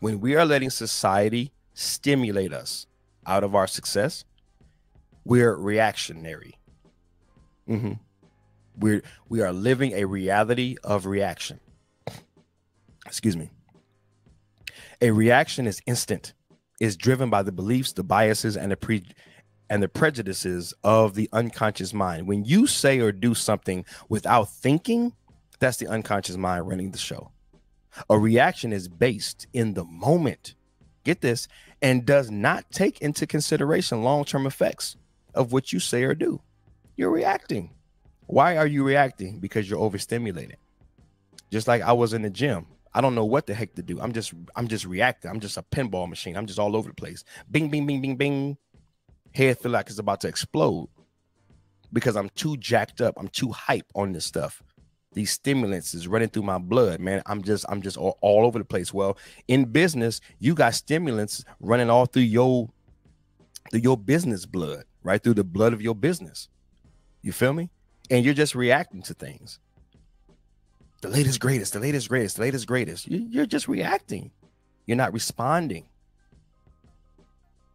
When we are letting society stimulate us out of our success, we're reactionary. Mm-hmm. We're we are living a reality of reaction. Excuse me. A reaction is instant, is driven by the beliefs, the biases, and the pre and the prejudices of the unconscious mind. When you say or do something without thinking, that's the unconscious mind running the show. A reaction is based in the moment. Get this, and does not take into consideration long-term effects of what you say or do. You're reacting. Why are you reacting? Because you're overstimulated. Just like I was in the gym. I don't know what the heck to do. I'm just I'm just reacting. I'm just a pinball machine. I'm just all over the place. Bing, bing, bing, bing, bing. Head feel like it's about to explode because I'm too jacked up. I'm too hype on this stuff. These stimulants is running through my blood, man. I'm just I'm just all, all over the place. Well, in business, you got stimulants running all through your through your business blood, right through the blood of your business. You feel me? and you're just reacting to things. The latest, greatest, the latest, greatest, the latest, greatest. You're just reacting. You're not responding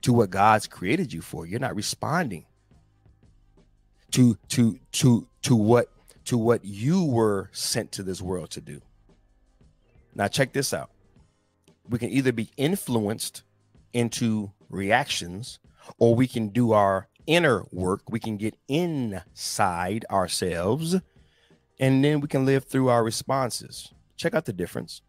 to what God's created you for. You're not responding to to to to what to what you were sent to this world to do. Now check this out. We can either be influenced into reactions or we can do our inner work, we can get inside ourselves and then we can live through our responses. Check out the difference.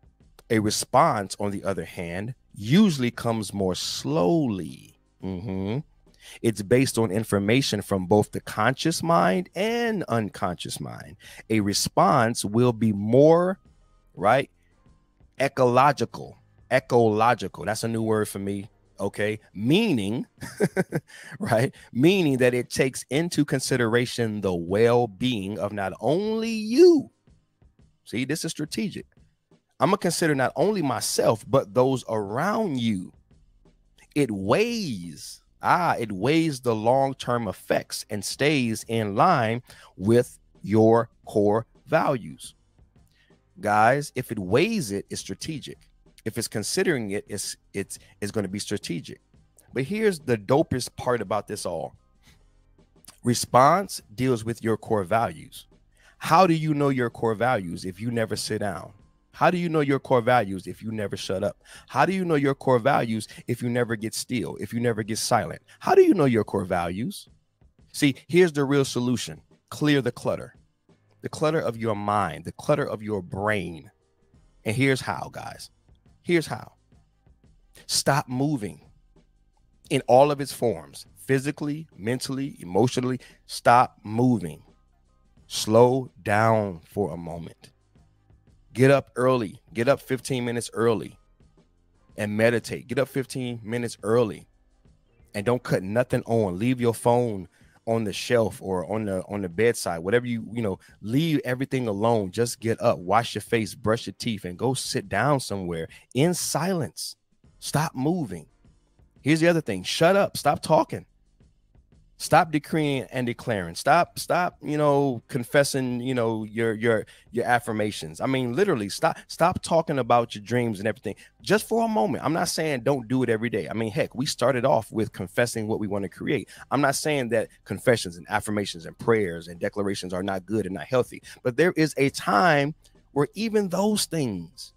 A response, on the other hand, usually comes more slowly. Mm-hmm. It's based on information from both the conscious mind and unconscious mind. A response will be more, right? Ecological. Ecological. That's a new word for me. Okay. Meaning, right? Meaning that it takes into consideration the well being of not only you. See, this is strategic. I'm going to consider not only myself, but those around you. It weighs ah, it weighs the long term effects and stays in line with your core values. Guys, if it weighs it, it's strategic. If it's considering it, it's it's it's going to be strategic. But here's the dopest part about this all. Response deals with your core values. How do you know your core values if you never sit down? How do you know your core values if you never shut up? How do you know your core values if you never get still, if you never get silent? How do you know your core values? See, here's the real solution clear the clutter, the clutter of your mind, the clutter of your brain. And here's how, guys. Here's how stop moving in all of its forms physically, mentally, emotionally. Stop moving. Slow down for a moment Get up early. Get up 15 minutes early and meditate. Get up 15 minutes early and don't cut nothing on. Leave your phone on the shelf or on the on the bedside whatever you you know leave everything alone just get up wash your face brush your teeth and go sit down somewhere in silence stop moving here's the other thing shut up stop talking stop decreeing and declaring. Stop stop you know confessing you know your your your affirmations. I mean literally stop stop talking about your dreams and everything just for a moment. I'm not saying don't do it every day. I mean heck we started off with confessing what we want to create. I'm not saying that confessions and affirmations and prayers and declarations are not good and not healthy but there is a time where even those things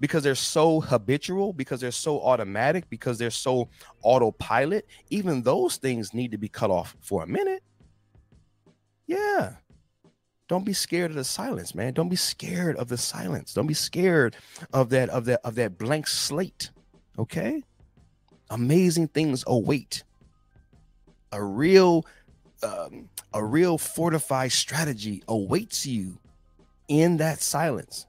because they're so habitual, because they're so automatic, because they're so autopilot, even those things need to be cut off for a minute. Yeah. Don't be scared of the silence, man. Don't be scared of the silence. Don't be scared of that of that of that blank slate. Okay? Amazing things await. A real um, a real fortified strategy awaits you in that silence.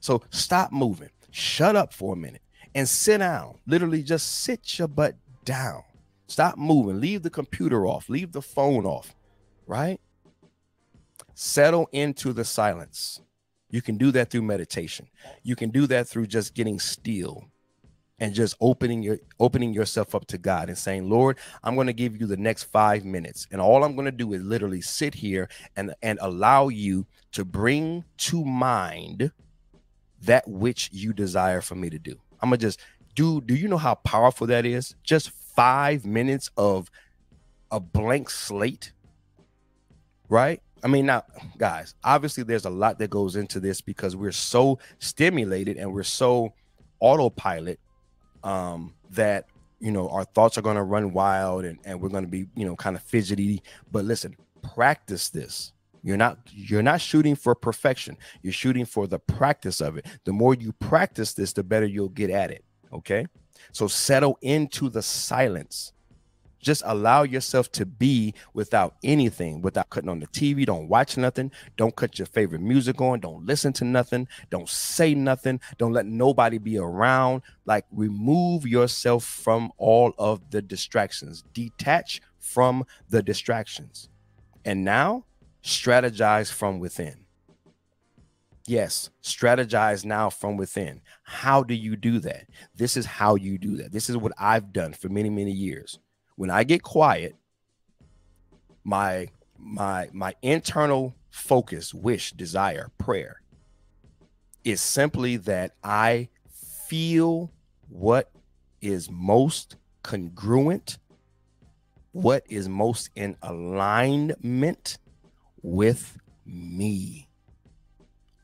So stop moving shut up for a minute and sit down. Literally, just sit your butt down. Stop moving. Leave the computer off. Leave the phone off. Right? Settle into the silence. You can do that through meditation. You can do that through just getting still and just opening your opening yourself up to God and saying, "Lord, I'm going to give you the next 5 minutes and all I'm going to do is literally sit here and and allow you to bring to mind that which you desire for me to do. I'm gonna just do. Do you know how powerful that is? Just five minutes of a blank slate, right? I mean, now, guys, obviously there's a lot that goes into this because we're so stimulated and we're so autopilot um, that you know our thoughts are going to run wild and, and we're going to be you know kind of fidgety. But listen, practice this you're not you're not shooting for perfection. You're shooting for the practice of it. The more you practice this, the better you'll get at it. Okay? So settle into the silence. Just allow yourself to be without anything, without cutting on the TV. Don't watch nothing. Don't cut your favorite music on. Don't listen to nothing. Don't say nothing. Don't let nobody be around. Like remove yourself from all of the distractions. Detach from the distractions. And now strategize from within. Yes, strategize now from within. How do you do that? This is how you do that. This is what I've done for many, many years. When I get quiet, my my my internal focus, wish, desire, prayer is simply that I feel what is most congruent, what is most in alignment with me.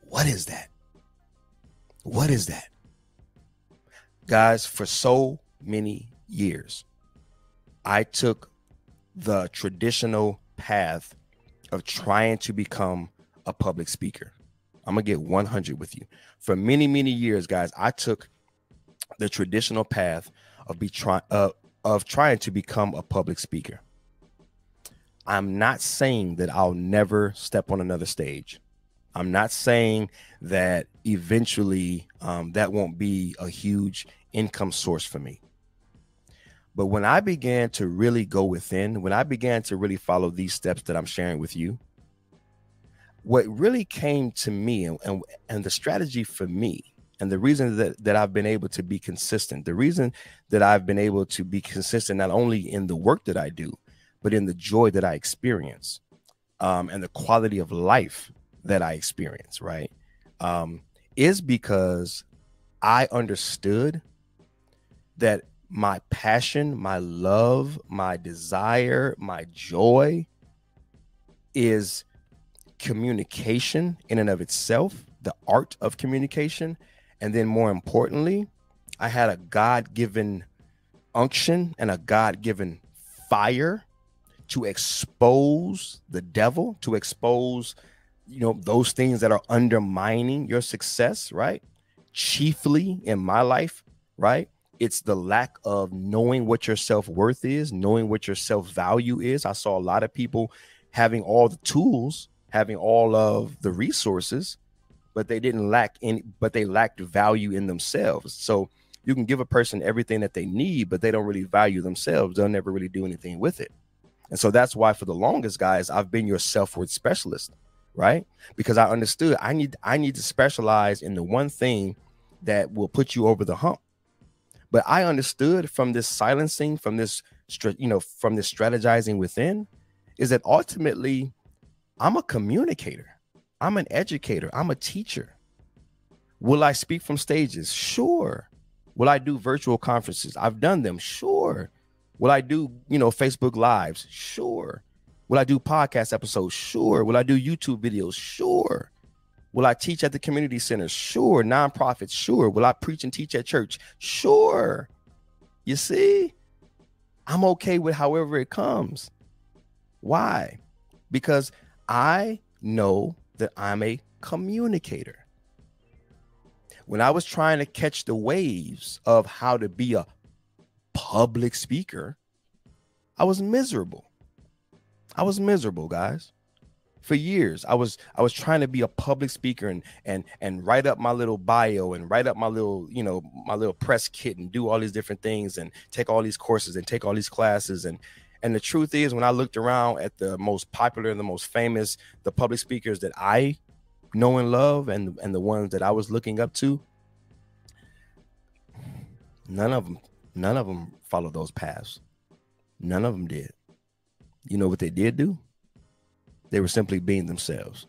What is that? What is that? Guys, for so many years, I took the traditional path of trying to become a public speaker. I'm going to get 100 with you. For many, many years, guys, I took the traditional path of be trying uh, of trying to become a public speaker. I'm not saying that I'll never step on another stage. I'm not saying that eventually um, that won't be a huge income source for me. But when I began to really go within, when I began to really follow these steps that I'm sharing with you, what really came to me and, and, and the strategy for me and the reason that, that I've been able to be consistent, the reason that I've been able to be consistent not only in the work that I do, but in the joy that I experience um, and the quality of life that I experience, right? Um, is because I understood that my passion, my love, my desire, my joy is communication in and of itself, the art of communication. And then more importantly, I had a God given unction and a God given fire to expose the devil, to expose, you know, those things that are undermining your success, right? Chiefly in my life, right? It's the lack of knowing what your self worth is, knowing what your self value is. I saw a lot of people having all the tools, having all of the resources, but they didn't lack any, but they lacked value in themselves. So you can give a person everything that they need, but they don't really value themselves. They'll never really do anything with it. And so that's why for the longest guys, I've been your self-worth specialist, right? Because I understood I need I need to specialize in the one thing that will put you over the hump. But I understood from this silencing, from this you know, from this strategizing within, is that ultimately I'm a communicator. I'm an educator. I'm a teacher. Will I speak from stages? Sure. Will I do virtual conferences? I've done them. Sure. Will I do, you know, Facebook lives? Sure. Will I do podcast episodes? Sure. Will I do YouTube videos? Sure. Will I teach at the community center? Sure. Nonprofits? Sure. Will I preach and teach at church? Sure. You see, I'm okay with however it comes. Why? Because I know that I'm a communicator. When I was trying to catch the waves of how to be a public speaker, I was miserable. I was miserable, guys. For years, I was I was trying to be a public speaker and and and write up my little bio and write up my little you know my little press kit and do all these different things and take all these courses and take all these classes and and the truth is, when I looked around at the most popular and the most famous, the public speakers that I know and love, and and the ones that I was looking up to, none of them None of them followed those paths. None of them did. You know what they did do? They were simply being themselves.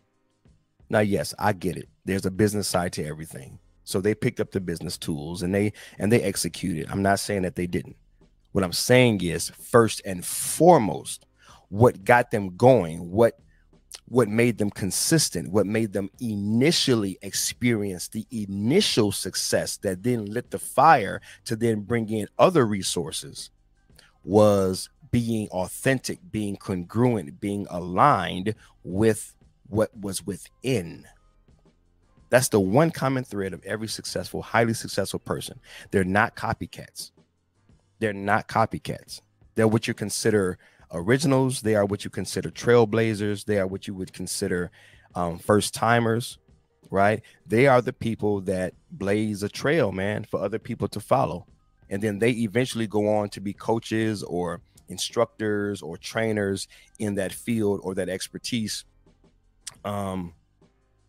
Now, yes, I get it. There's a business side to everything. So they picked up the business tools and they and they executed. I'm not saying that they didn't. What I'm saying is first and foremost, what got them going, what what made them consistent, what made them initially experience the initial success that then lit the fire to then bring in other resources was being authentic, being congruent, being aligned with what was within. That's the one common thread of every successful, highly successful person. They're not copycats. They're not copycats. They're what you consider originals. They are what you consider trailblazers. They are what you would consider um, first timers, right? They are the people that blaze a trail, man, for other people to follow. And then they eventually go on to be coaches or instructors or trainers in that field or that expertise. Um,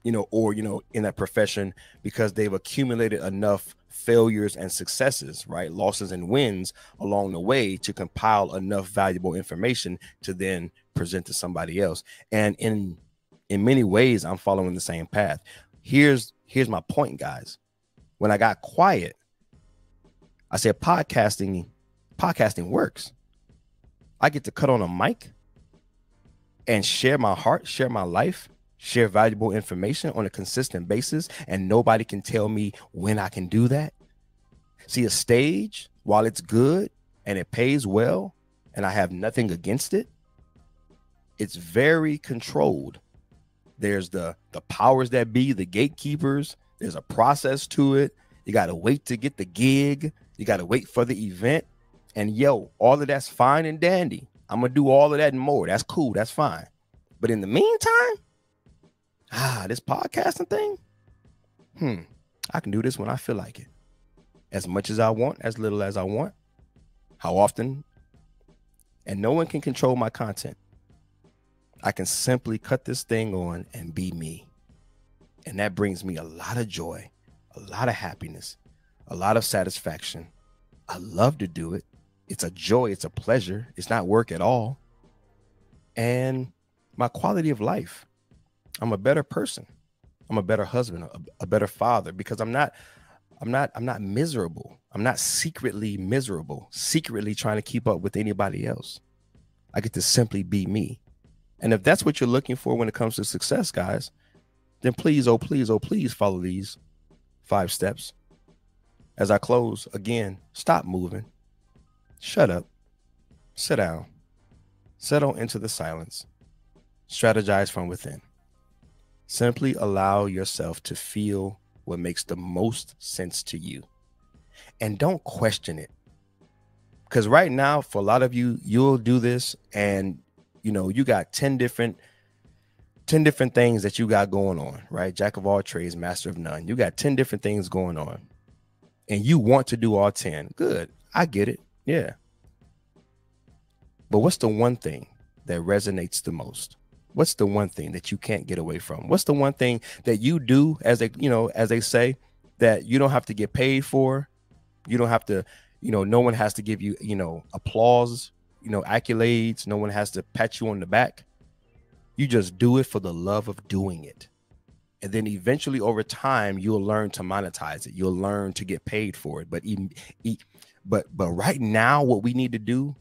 you know, or you know, in that profession because they've accumulated enough failures and successes, right? Losses and wins along the way to compile enough valuable information to then present to somebody else. And in in many ways, I'm following the same path. Here's here's my point, guys. When I got quiet, I said podcasting podcasting works. I get to cut on a mic and share my heart, share my life, share valuable information on a consistent basis, and nobody can tell me when I can do that. See, a stage, while it's good and it pays well, and I have nothing against it, it's very controlled. There's the the powers that be, the gatekeepers. There's a process to it. You got to wait to get the gig. You got to wait for the event. And yo, all of that's fine and dandy. I'm gonna do all of that and more. That's cool. That's fine. But in the meantime, ah, this podcasting thing, hmm, I can do this when I feel like it. As much as I want, as little as I want, how often, and no one can control my content. I can simply cut this thing on and be me. And that brings me a lot of joy, a lot of happiness, a lot of satisfaction. I love to do it. It's a joy, it's a pleasure. It's not work at all. And my quality of life. I'm a better person. I'm a better husband, a, a better father because I'm not I'm not I'm not miserable. I'm not secretly miserable, secretly trying to keep up with anybody else. I get to simply be me. And if that's what you're looking for when it comes to success, guys, then please, oh, please, oh, please follow these five steps. As I close, again, stop moving, shut up, sit down, settle into the silence, strategize from within. Simply allow yourself to feel what makes the most sense to you and don't question it. Because right now, for a lot of you, you'll do this and you know, you got 10 different 10 different things that you got going on, right? Jack of all trades, master of none. You got 10 different things going on. And you want to do all 10. Good. I get it. Yeah. But what's the one thing that resonates the most? What's the one thing that you can't get away from? What's the one thing that you do as they, you know, as they say that you don't have to get paid for? You don't have to, you know, no one has to give you, you know, applause you know, accolades. No one has to pat you on the back. You just do it for the love of doing it. And then eventually over time, you'll learn to monetize it. You'll learn to get paid for it. But even, but but right now, what we need to do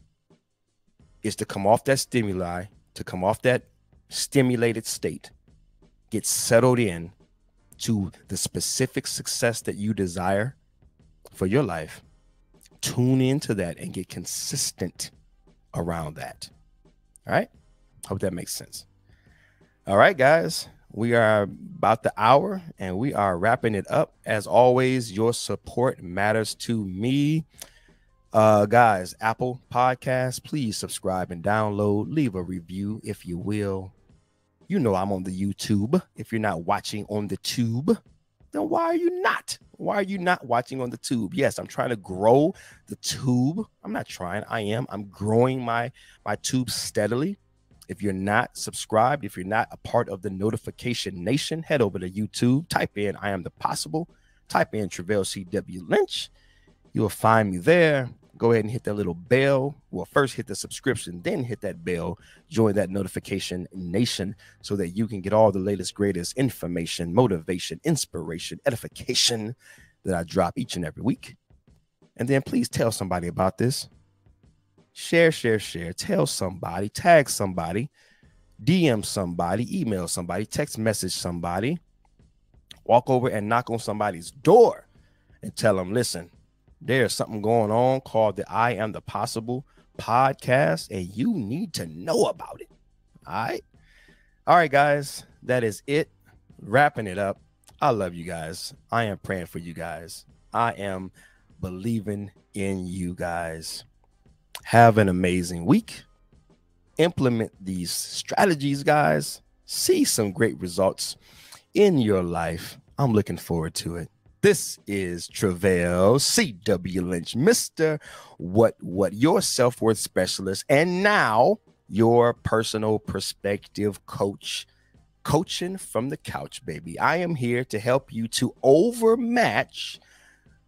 is to come off that stimuli, to come off that stimulated state, get settled in to the specific success that you desire for your life. Tune into that and get consistent around that. All right. Hope that makes sense. All right, guys. We are about the hour and we are wrapping it up. As always, your support matters to me. Uh, guys, Apple Podcast, please subscribe and download. Leave a review if you will. You know I'm on the YouTube. If you're not watching on the tube, then why are you not? Why are you not watching on the tube? Yes, I'm trying to grow the tube. I'm not trying. I am. I'm growing my my tube steadily. If you're not subscribed, if you're not a part of the notification nation, head over to YouTube, type in I am the possible, type in Travell C.W. Lynch. You will find me there go ahead and hit that little bell. Well, first hit the subscription, then hit that bell, join that notification nation so that you can get all the latest, greatest information, motivation, inspiration, edification that I drop each and every week. And then please tell somebody about this. Share, share, share. Tell somebody, tag somebody, DM somebody, email somebody, text message somebody, walk over and knock on somebody's door and tell them, listen, there's something going on called the I Am the Possible podcast, and you need to know about it. All right. All right, guys. That is it. Wrapping it up. I love you guys. I am praying for you guys. I am believing in you guys. Have an amazing week. Implement these strategies, guys. See some great results in your life. I'm looking forward to it. This is Travell C.W. Lynch, Mr. What What Your Self Worth Specialist, and now your personal perspective coach, coaching from the couch, baby. I am here to help you to overmatch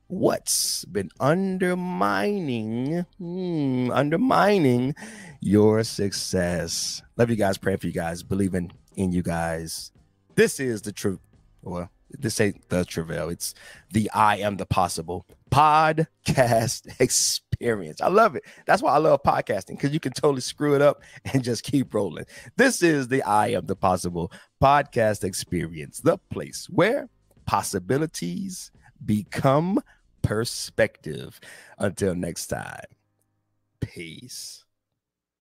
what's been undermining, hmm, undermining your success. Love you guys, praying for you guys, believing in you guys. This is the truth. Well, this ain't the Travell. It's the I am the possible podcast experience. I love it. That's why I love podcasting because you can totally screw it up and just keep rolling. This is the I am the possible podcast experience, the place where possibilities become perspective. Until next time, peace.